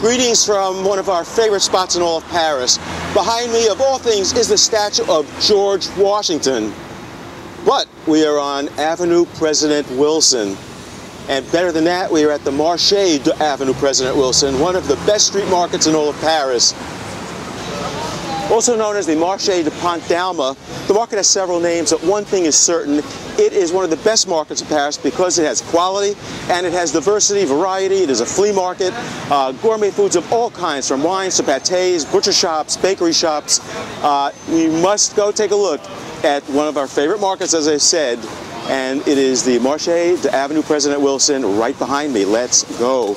Greetings from one of our favorite spots in all of Paris. Behind me, of all things, is the statue of George Washington. But we are on Avenue President Wilson. And better than that, we are at the Marché d'Avenue President Wilson, one of the best street markets in all of Paris. Also known as the Marché de Pont d'Alma, the market has several names, but one thing is certain, it is one of the best markets in Paris because it has quality and it has diversity, variety. It is a flea market, uh, gourmet foods of all kinds, from wines to pâtés, butcher shops, bakery shops. Uh, you must go take a look at one of our favorite markets, as I said, and it is the Marché de Avenue President Wilson right behind me. Let's go.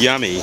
Yummy.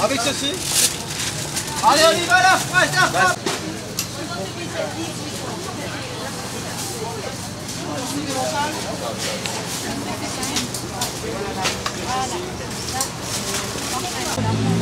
Avec ceci Allez, on y va là ouais,